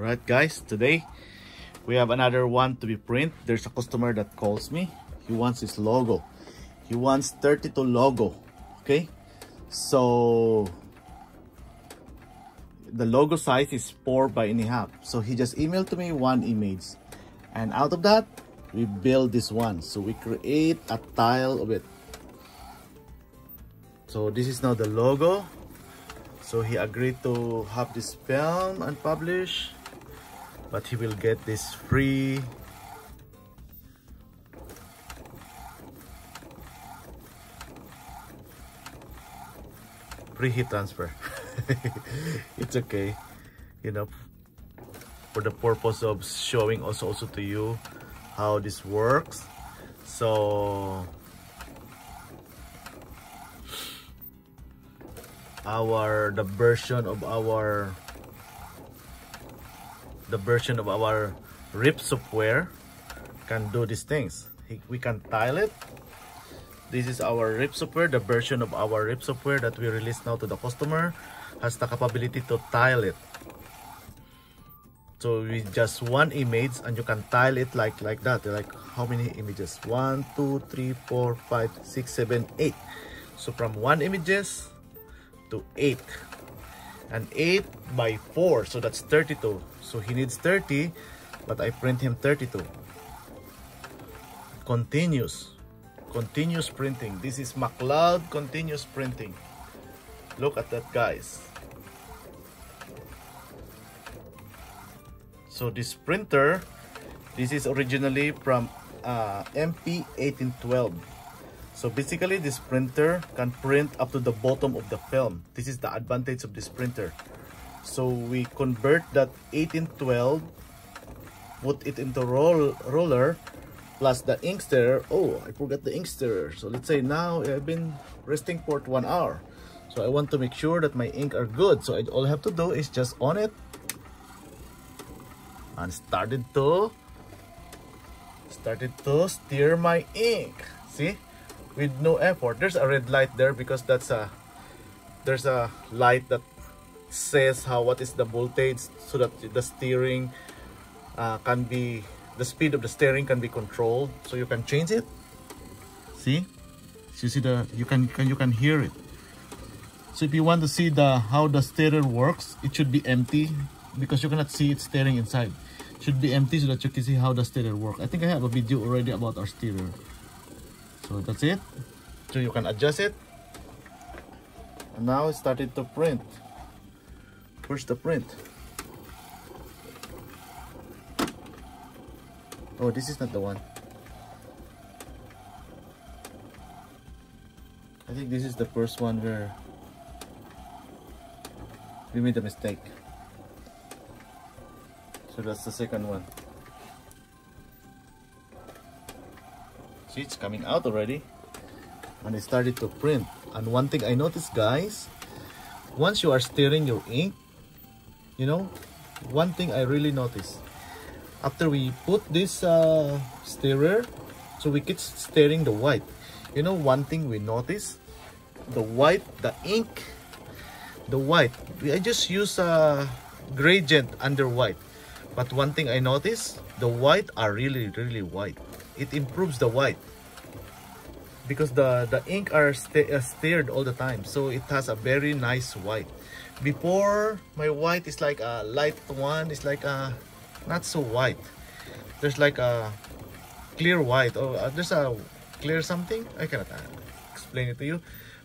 all right guys today we have another one to be print. There's a customer that calls me. He wants his logo. He wants 32 logo okay? So the logo size is four by any half. So he just emailed to me one image. And out of that we build this one. So we create a tile of it. So this is now the logo. So he agreed to have this film and publish but he will get this free. Free heat transfer. It's okay you know for the purpose of showing also also to you how this works. So our the version of our the version of our RIP software can do these things. We can tile it. This is our RIP software the version of our RIP software that we release now to the customer has the capability to tile it. So with just one image and you can tile it like like that like how many images? One two three four five six seven eight. So from one images to 8 and 8 by 4 so that's 32 so he needs 30 but I print him 32 continuous. Continuous printing. This is McLaud continuous printing. Look at that guys. So this printer this is originally from uh, MP 1812 so basically this printer can print up to the bottom of the film. This is the advantage of this printer. So we convert that 1812, put it into roll, roller, plus the ink stirrer. Oh, I forgot the ink stirrer. So let's say now I've been resting for one hour. So I want to make sure that my ink are good. So all I have to do is just on it and started to started to stir my ink. See? with no effort there's a red light there because that's a there's a light that says how what is the voltage so that the steering uh, can be the speed of the steering can be controlled. So you can change it. See? So you see the you can, can you can hear it. So if you want to see the how the steering works it should be empty because you cannot see it steering inside. It should be empty so that you can see how the steering works i think i have a video already about our steering so that's it. So you can adjust it. And now it started to print where's the print. Oh this is not the one. I think this is the first one where we made a mistake. So that's the second one. See it's coming out already. And it started to print. And one thing I noticed guys once you are stirring your ink you know one thing I really noticed after we put this uh, stirrer so we keep stirring the white. You know one thing we notice the white the ink the white. I just use a gradient under white. But one thing I noticed the white are really really white. It improves the white. Because the the ink are st uh, stirred all the time. So it has a very nice white before my white is like a light one. It's like a not so white. There's like a clear white or uh, there's a clear something? I cannot uh, explain it to you.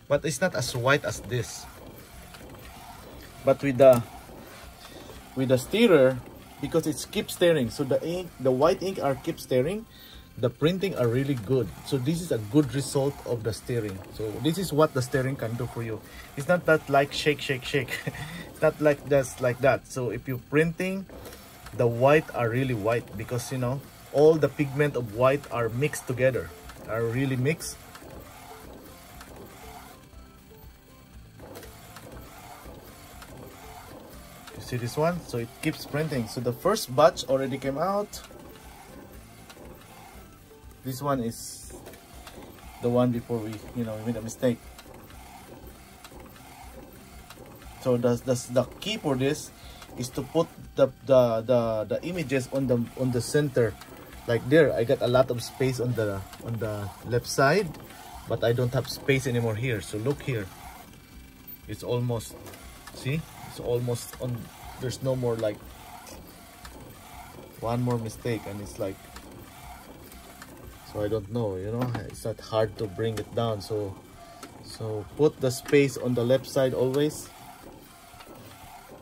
But it's not as white as this. But with the with the stirrer because it keeps stirring so the ink the white ink are keep stirring the printing are really good. So this is a good result of the steering. So this is what the steering can do for you. It's not that like shake shake shake. It's not like just like that. So if you're printing the white are really white because you know all the pigment of white are mixed together. Are really mixed. You see this one? So it keeps printing. So the first batch already came out this one is the one before we you know we made a mistake so that's, that's the key for this is to put the, the, the, the images on the, on the center. Like there, I got a lot of space on the, on the left side, but I don't have space anymore here. So look here. It's almost, see? It's almost on, there's no more like, one more mistake and it's like, I don't know, you know, it's not hard to bring it down. So so put the space on the left side always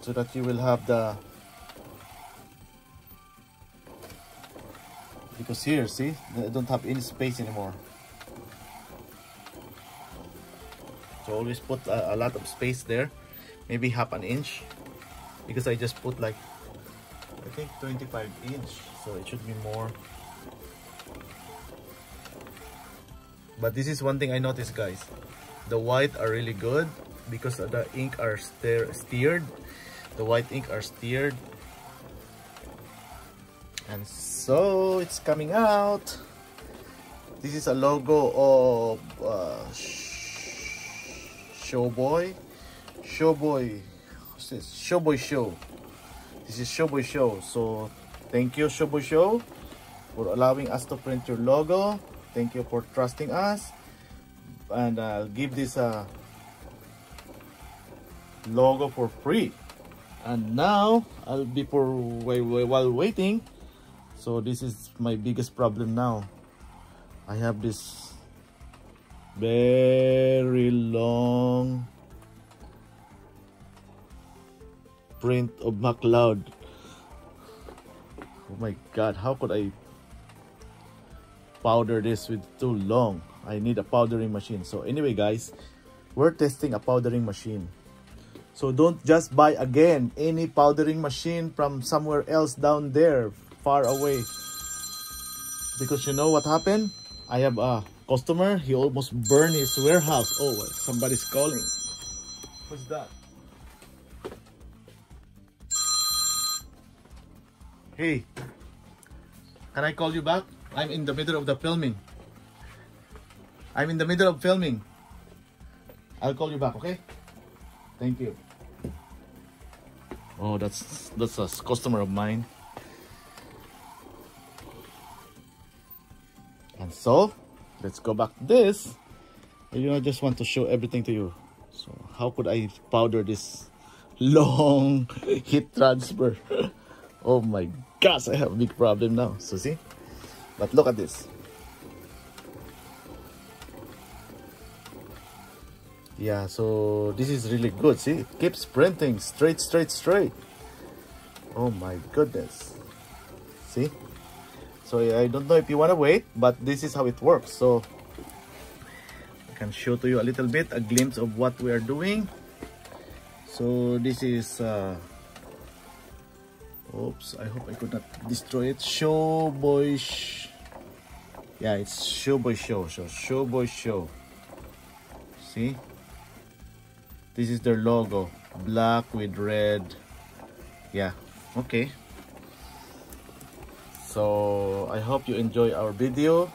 so that you will have the because here see I don't have any space anymore so always put a, a lot of space there maybe half an inch because I just put like I think 25 inch so it should be more but this is one thing I noticed guys. The white are really good because the ink are steered. The white ink are steered. And so it's coming out. This is a logo of uh, Showboy. Showboy. What's this? Showboy Show. This is Showboy Show. So thank you Showboy Show for allowing us to print your logo thank you for trusting us. And I'll give this a logo for free. And now I'll be for while waiting. So this is my biggest problem now. I have this very long print of McLaud. Oh my god how could I powder this with too long I need a powdering machine. So anyway guys, we're testing a powdering machine. So don't just buy again any powdering machine from somewhere else down there, far away. Because you know what happened? I have a customer, he almost burned his warehouse. Oh, somebody's calling. What's that? Hey, can I call you back? I'm in the middle of the filming. I'm in the middle of filming. I'll call you back, okay? Thank you. Oh, that's that's a customer of mine. And so, let's go back to this. You know, I just want to show everything to you. So, how could I powder this long heat transfer? oh my gosh, I have a big problem now. So, see? But look at this. yeah so this is really good see? It keeps printing straight straight straight. Oh my goodness. See? So I don't know if you want to wait but this is how it works. So I can show to you a little bit a glimpse of what we are doing. So this is uh, oops I hope I could not destroy it. Show boy yeah it's show boy show so show boy show. See? This is their logo black with red. Yeah okay. So i hope you enjoy our video.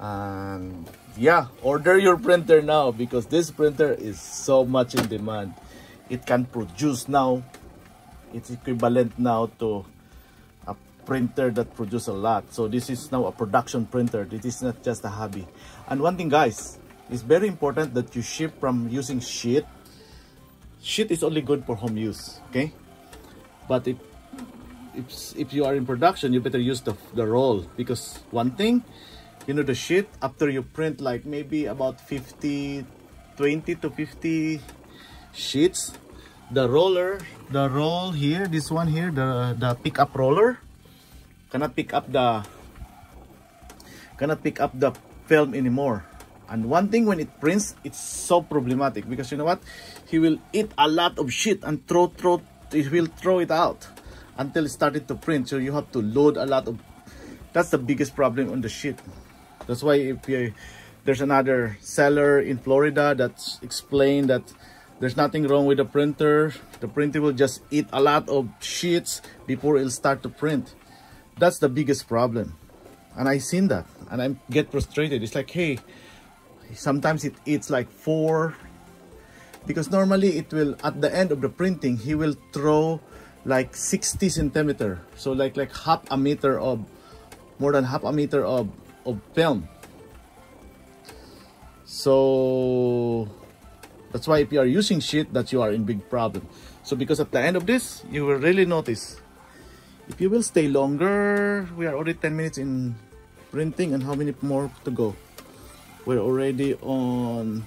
And yeah order your printer now because this printer is so much in demand. It can produce now. It's equivalent now to printer that produce a lot. So this is now a production printer. This is not just a hobby. And one thing guys it's very important that you ship from using sheet. Sheet is only good for home use okay? But if if, if you are in production you better use the, the roll. Because one thing you know the sheet after you print like maybe about 50 20 to 50 sheets the roller the roll here this one here the the pickup roller cannot pick up the cannot pick up the film anymore. And one thing when it prints it's so problematic because you know what? He will eat a lot of shit and throw throw he will throw it out until it started to print. So you have to load a lot of that's the biggest problem on the shit. That's why if you, there's another seller in Florida that's explained that there's nothing wrong with the printer. The printer will just eat a lot of sheets before it'll start to print that's the biggest problem. And I seen that and I get frustrated. It's like hey sometimes it eats like four because normally it will at the end of the printing he will throw like 60 centimeter. So like like half a meter of more than half a meter of of film. So that's why if you are using sheet that you are in big problem. So because at the end of this you will really notice if you will stay longer we are already 10 minutes in printing and how many more to go. We're already on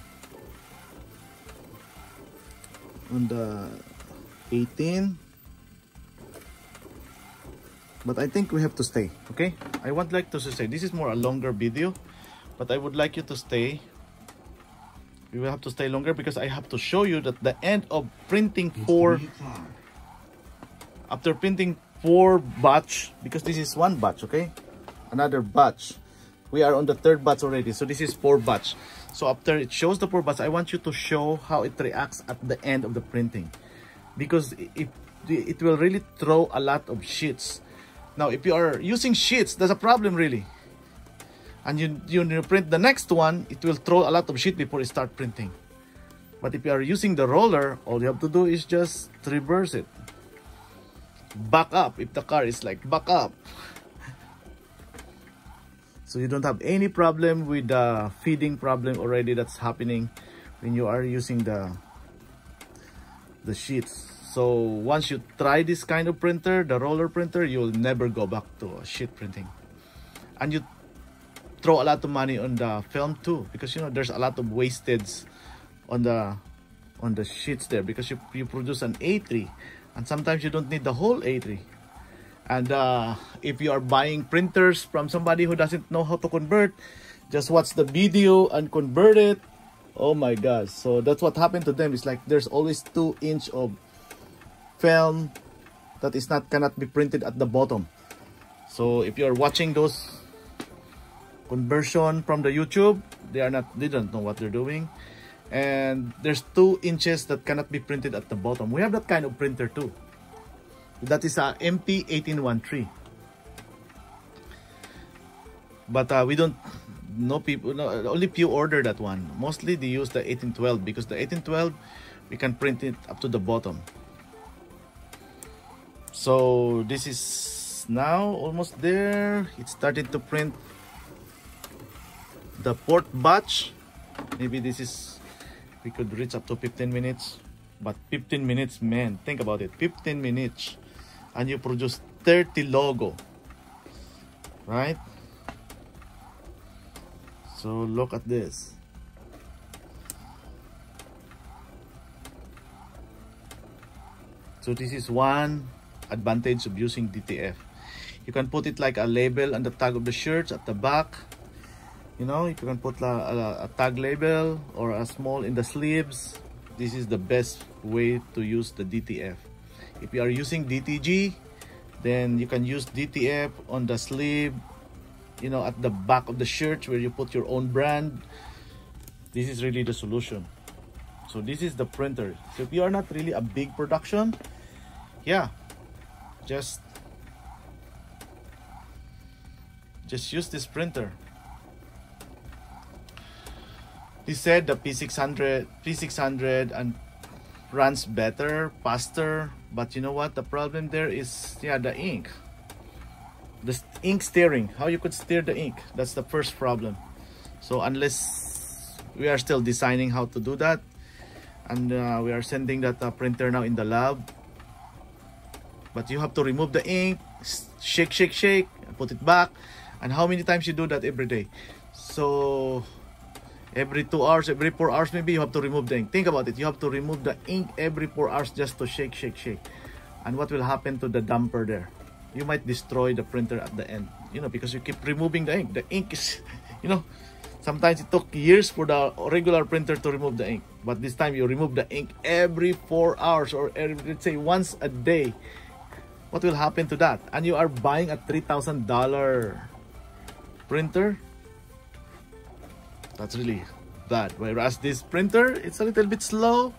on the 18 but I think we have to stay okay? I would like to say this is more a longer video but I would like you to stay. You will have to stay longer because I have to show you that the end of printing for after printing four batch because this is one batch okay another batch we are on the third batch already so this is four batch so after it shows the four batch I want you to show how it reacts at the end of the printing because it, it will really throw a lot of sheets now, if you are using sheets, there's a problem really. And you, you, print the next one, it will throw a lot of sheet before you start printing. But if you are using the roller, all you have to do is just reverse it. Back up if the car is like back up. So you don't have any problem with the feeding problem already that's happening when you are using the the sheets. So once you try this kind of printer the roller printer you'll never go back to sheet printing. And you throw a lot of money on the film too because you know there's a lot of wastage on the on the sheets there because you, you produce an A3 and sometimes you don't need the whole A3 and uh, if you are buying printers from somebody who doesn't know how to convert just watch the video and convert it. Oh my gosh so that's what happened to them. It's like there's always two inch of film that is not cannot be printed at the bottom. So if you're watching those conversion from the YouTube they are not they don't know what they're doing and there's two inches that cannot be printed at the bottom. We have that kind of printer too. That is a MP1813 but uh, we don't know people no, only few order that one. Mostly they use the 1812 because the 1812 we can print it up to the bottom. So this is now almost there. It started to print the fourth batch. Maybe this is we could reach up to 15 minutes but 15 minutes man think about it 15 minutes and you produce 30 logo right so look at this so this is one advantage of using DTF. You can put it like a label on the tag of the shirts at the back. You know, if you can put a, a, a tag label or a small in the sleeves, this is the best way to use the DTF. If you are using DTG, then you can use DTF on the sleeve, you know, at the back of the shirt where you put your own brand. This is really the solution. So this is the printer. So if you are not really a big production, yeah, just just use this printer he said the p600 p600 and runs better faster but you know what? The problem there is yeah the ink. The ink steering. How you could steer the ink? That's the first problem. So unless we are still designing how to do that and uh, we are sending that uh, printer now in the lab but you have to remove the ink shake shake shake put it back and how many times you do that every day? So every two hours every four hours maybe you have to remove the ink. Think about it. You have to remove the ink every four hours just to shake shake shake. And what will happen to the damper there? You might destroy the printer at the end you know because you keep removing the ink. The ink is you know sometimes it took years for the regular printer to remove the ink. But this time you remove the ink every four hours or every, let's say once a day. What will happen to that? And you are buying a $3,000 printer? That's really bad. Whereas this printer, it's a little bit slow,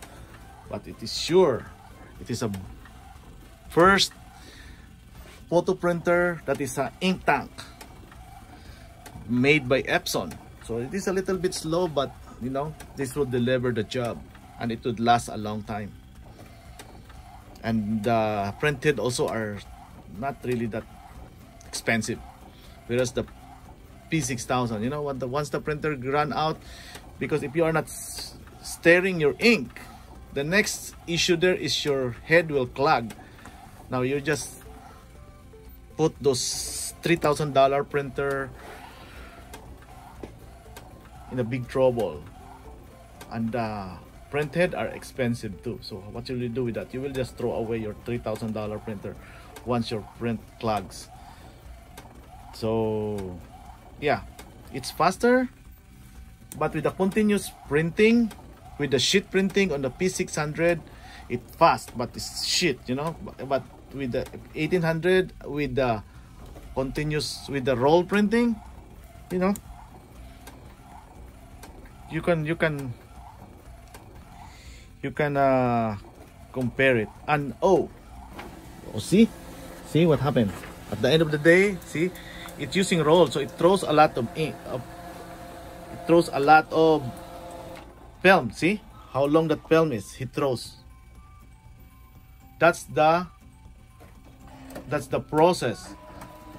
but it is sure. It is a first photo printer that is an ink tank made by Epson. So it is a little bit slow, but you know, this will deliver the job and it would last a long time. and the printed also are not really that expensive whereas the p6000 you know what the once the printer run out because if you are not stirring your ink the next issue there is your head will clog. Now you just put those $3000 printer in a big trouble. And uh, printhead are expensive too. So what will you do with that? You will just throw away your $3000 printer once your print clogs. So yeah. It's faster but with the continuous printing with the sheet printing on the P600 it's fast but it's shit you know? But with the 1800 with the continuous with the roll printing you know? You can you can you can uh, compare it. And oh, oh see? See what happened. At the end of the day see it's using roll so it throws a lot of ink of, uh, it throws a lot of film see? How long that film is he throws. That's the that's the process.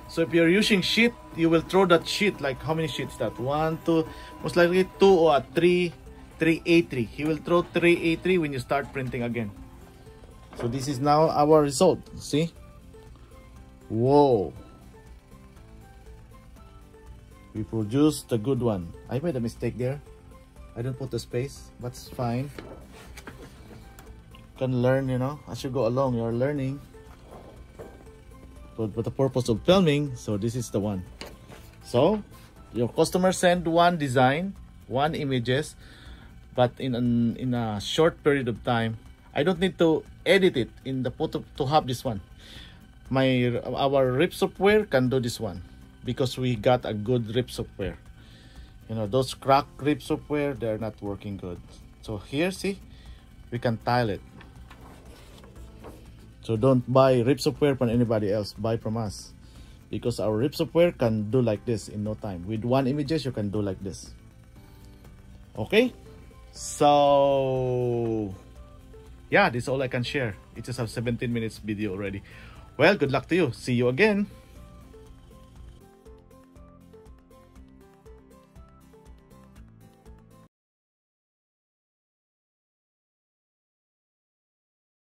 So if you're using sheet you will throw that sheet like how many sheets that? One two most likely two or three 3A3 he will throw 3A3 when you start printing again. So this is now our result see? Whoa we produced a good one. I made a mistake there. I don't put the space. But it's fine. Can learn you know. As you go along. You're learning. But for the purpose of filming so this is the one. So your customer send one design one images but in an, in a short period of time I don't need to edit it in the photo to have this one. My our rip software can do this one because we got a good rip software. You know those crack rip software they're not working good. So here see we can tile it. So don't buy rip software from anybody else. Buy from us. Because our rip software can do like this in no time. With one images you can do like this. Okay? So yeah this is all i can share. It's just a 17 minutes video already. Well good luck to you. See you again